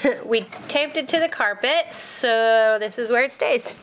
we taped it to the carpet, so this is where it stays.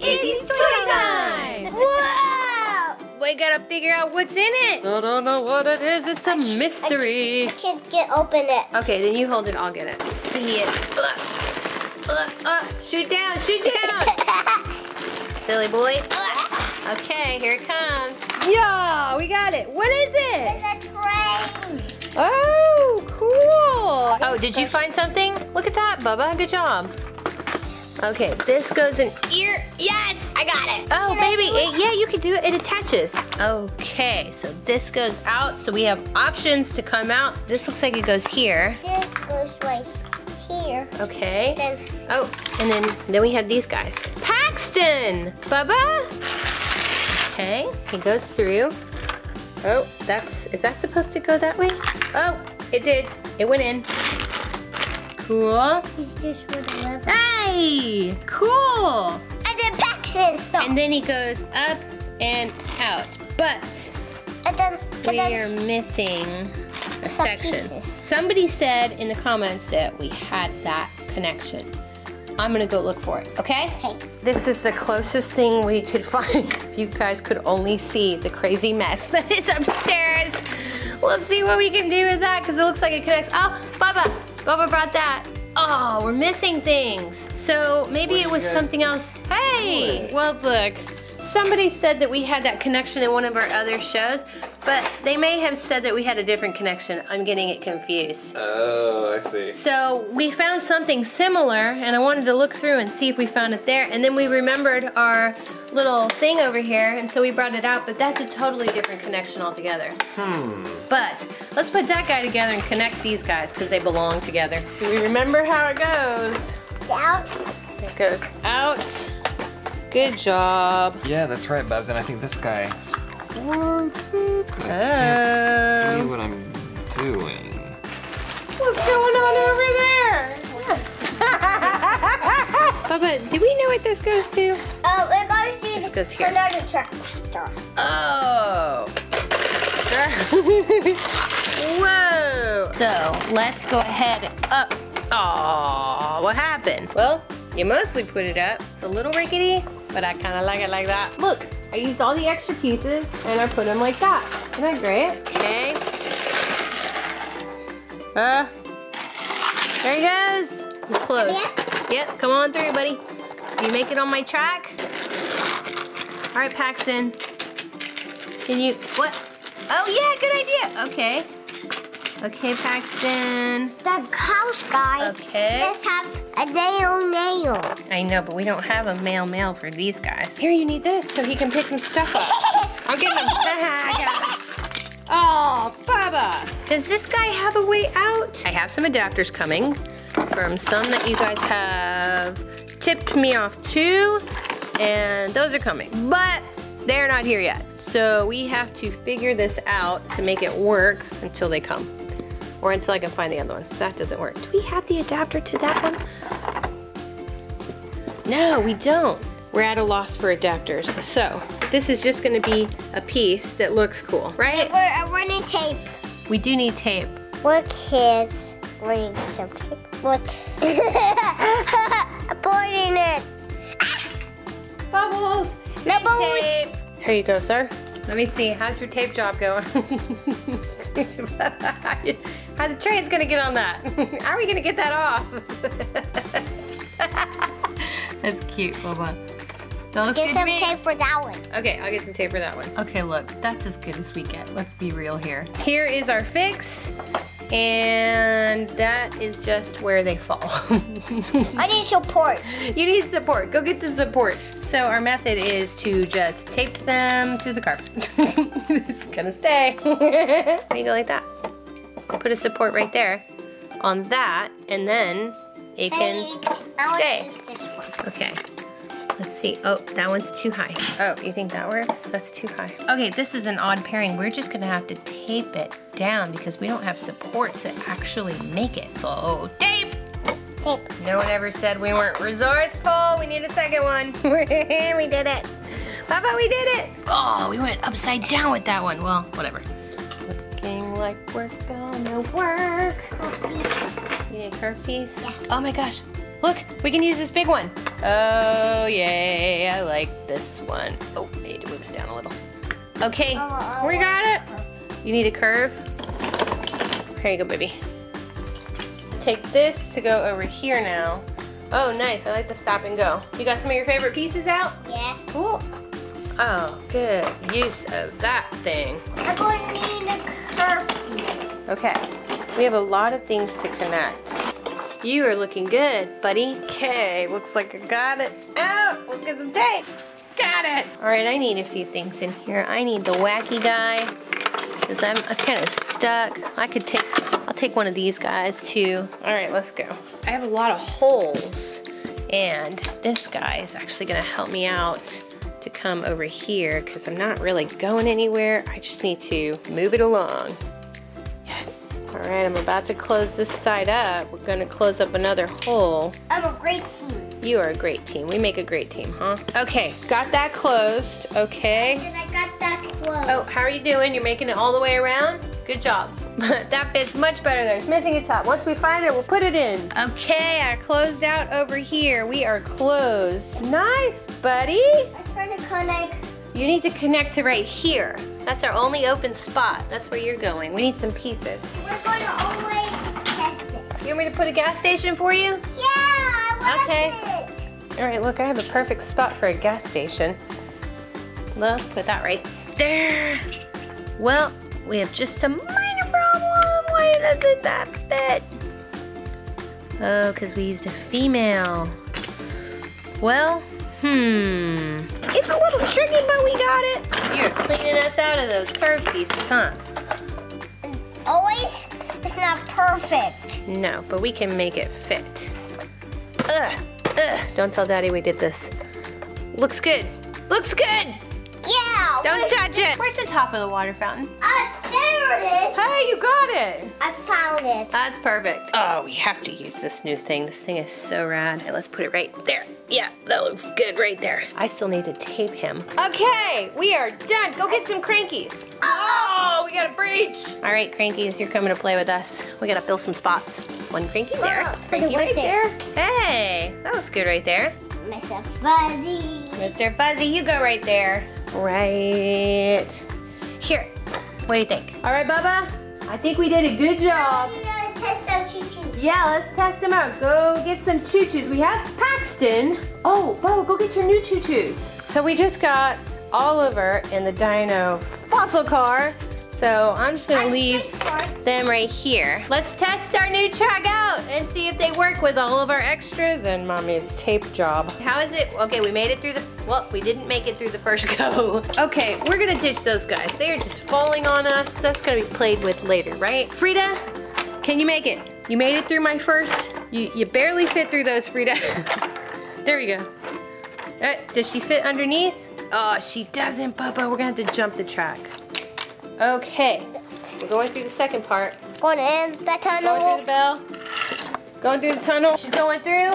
Izzy's toy time! Wow! We gotta figure out what's in it. I don't know what it is. It's a mystery. Can't get open it. Okay, then you hold it. I'll get it. See it. Ugh. Ugh. Uh, shoot down. Shoot down. Silly boy. Ugh. Okay, here it comes. Yeah, we got it. What is it? Oh, did you find something? Look at that, Bubba. Good job. Okay, this goes in here. Yes, I got it. Oh, Can baby. it- yeah, you can do it. It attaches. Okay, so this goes out. So we have options to come out. This looks like it goes here. This goes right here. Okay. Then Oh, and then then we have these guys. Paxton, Bubba. Okay, he goes through. Oh, that's is that supposed to go that way? Oh, it did. It went in. Cool. he's just with lever. Hey, cool. And then Paxton stuff. And then he goes up and out. But And then, and we then are missing a section. pieces. Somebody said in the comments that we had that connection. I'm gonna go look for it, okay? Okay. This is the closest thing we could find. If you guys could only see the crazy mess that is upstairs. Let's see what we can do with that because it looks like it connects. Oh, Bubba, Bubba brought that. Oh, we're missing things. So maybe it was something else. Hey, well look, somebody said that we had that connection in one of our other shows, but they may have said that we had a different connection. I'm getting it confused. Oh, I see. So we found something similar, and I wanted to look through and see if we found it there. And then we remembered our little thing over here, and so we brought it out. But that's a totally different connection altogether. Hmm. But let's put that guy together and connect these guys because they belong together. Do we remember how it goes? out. It goes out. Good job. Yeah, that's right, Bubs. And I think this guy supports it. I can't see what I'm doing. What's going on over there? Bubba, do we know what this goes to? Oh, it goes to This goes here. another Trackmaster. Oh. Whoa. So let's go ahead up. Oh, what happened? Well, you mostly put it up. It's a little rickety, but I kind of like it like that. Look, I used all the extra pieces and I put them like that. Isn't that great? Okay. Uh, there he goes. It's closed. Yep, come on through, buddy. You make it on my track? All right, Paxton. Can you, what? Oh yeah, good idea. Okay. Okay, Paxton. The house guy. Okay. Let's have a nail nail. I know, but we don't have a male male for these guys. Here, you need this so he can pick some stuff up. I'll get him. I got it. Oh, Baba. Does this guy have a way out? I have some adapters coming from some that you guys have tipped me off to, and those are coming. But they're not here yet. So we have to figure this out to make it work until they come. Or until I can find the other ones. That doesn't work. Do we have the adapter to that one? No, we don't. We're at a loss for adapters. So this is just gonna be a piece that looks cool, right? We're uh, running tape. We do need tape. We're kids. We need some tape. Look. I'm pointing it. Bubbles! No bubbles. tape. Here you go, sir. Let me see. How's your tape job going? How the train's gonna get on that? How are we gonna get that off? That's cute, Bubba. That looks Get some me. tape for that one. Okay, I'll get some tape for that one. Okay, look, that's as good as we get. Let's be real here. Here is our fix, and that is just where they fall. I need support. you need support. Go get the supports. So our method is to just tape them to the carpet. it's gonna stay. there you go like that. Put a support right there on that, and then it can stay. it is this one. Okay. Let's see. Oh, that one's too high. Oh, you think that works? That's too high. Okay, this is an odd pairing. We're just gonna have to tape it down because we don't have supports that actually make it. So, oh, tape! Tape. No one ever said we weren't resourceful. We need a second one. we did it. Papa, we did it. Oh, we went upside down with that one. Well, whatever. Like we're gonna work. You need a curved piece? Yeah. Oh my gosh. Look, we can use this big one. Oh, yay. I like this one. Oh, I need to move this down a little. Okay, oh, we got it. You need a curve? Here you go, baby. Take this to go over here now. Oh, nice. I like the stop and go. You got some of your favorite pieces out? Yeah. Cool. Oh, good use of that thing. Okay, we have a lot of things to connect. You are looking good, buddy. Okay, looks like I got it. Oh, let's get some tape. Got it. All right, I need a few things in here. I need the wacky guy because I'm, I'm kind of stuck. I could take, I'll take one of these guys too. All right, let's go. I have a lot of holes and this guy is actually gonna help me out to come over here because I'm not really going anywhere. I just need to move it along. All right, I'm about to close this side up. We're gonna close up another hole. I'm a great team. You are a great team. We make a great team, huh? Okay, got that closed, okay. And I got that close. Oh, how are you doing? You're making it all the way around? Good job. that fits much better there. It's missing a top. Once we find it, we'll put it in. Okay, I closed out over here. We are closed. Nice, buddy. I'm trying to connect. You need to connect to right here. That's our only open spot. That's where you're going. We need some pieces. We're going to always test it. You want me to put a gas station for you? Yeah, Okay. it. All right, look, I have a perfect spot for a gas station. Let's put that right there. Well, we have just a minor problem. Why doesn't that fit? Oh, because we used a female. Well, hmm. It's a little tricky, but we got it. You're cleaning us out of those curved pieces, huh? Mm, always, it's not perfect. No, but we can make it fit. Ugh, ugh. Don't tell Daddy we did this. Looks good. Looks good. Yeah. Don't touch it. Where's the top of the water fountain? Ah, there it is. Hey, you got it. I found it. That's perfect. Oh, we have to use this new thing. This thing is so rad. Let's put it right there. Yeah, that looks good right there. I still need to tape him. Okay, we are done. Go get some crankies. Oh, we got a breach. All right, crankies, you're coming to play with us. We gotta fill some spots. One cranky there. Ah, Cranky right right there. there. Hey, that was good right there. Mr. Fuzzy. Mr. Fuzzy, you go right there. Right. Here. What do you think? All right, Bubba. I think we did a good job. Test out choo-choo. Yeah, let's test them out. Go get some choo-choos. We have Paxton. Oh, Bubba, go get your new choo-choos. So we just got Oliver in the Dino fossil car. So I'm just gonna leave them right here. Let's test our new track out and see if they work with all of our extras and mommy's tape job. How is it? Okay, we made it through the, well, we didn't make it through the first go. Okay, we're gonna ditch those guys. They are just falling on us. That's gonna be played with later, right? Frida, can you make it? You made it through my first. You, you barely fit through those, Frida. there we go. Uh, does she fit underneath? Oh, she doesn't, Bubba. We're gonna have to jump the track. Okay, we're going through the second part. Going in the tunnel. Going through the bell. Going through the tunnel. She's going through.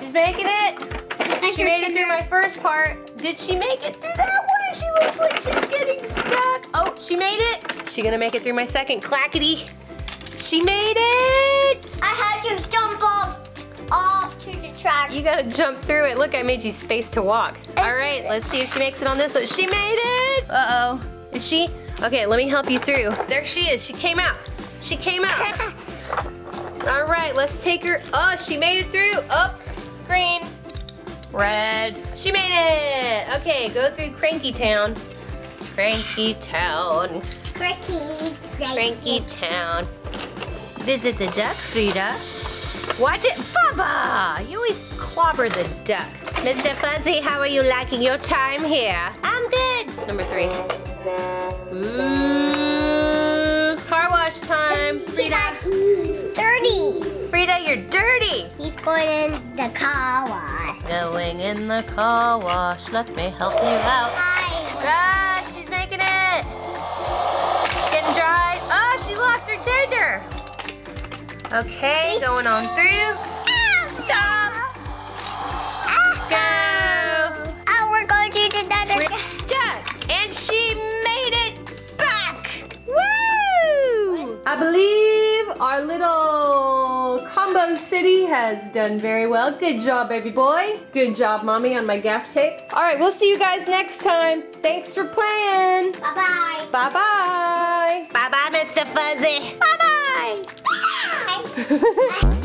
She's making it. She made it through my first part. Did she make it through that one? She looks like she's getting stuck. Oh, she made it. She gonna make it through my second clackety. She made it. I had to jump off, off to the track. You gotta jump through it. Look, I made you space to walk. All right, let's see if she makes it on this one. She made it. Uh-oh. Is she? Okay, let me help you through. There she is. She came out. She came out. All right, let's take her. Oh, she made it through. Oops, green, red. She made it. Okay, go through Cranky Town. Cranky Town. Cranky, Cranky Town. Visit the duck, Frida. Watch it, Baba! You always clobber the duck. Mr. Fuzzy, how are you liking your time here? I'm good. Number three. Ooh, car wash time. Frida. Dirty. Frida, you're dirty. He's going in the car wash. Going in the car wash. Let me help you out. Hi. Ah, she's making it. She's getting dry. Oh, she lost her tender. Okay, going on through. Stop. I believe our little combo city has done very well. Good job, baby boy. Good job, mommy, on my gaff tape. All right, we'll see you guys next time. Thanks for playing. Bye-bye. Bye-bye. Bye bye, Mr. Fuzzy. Bye-bye. Bye.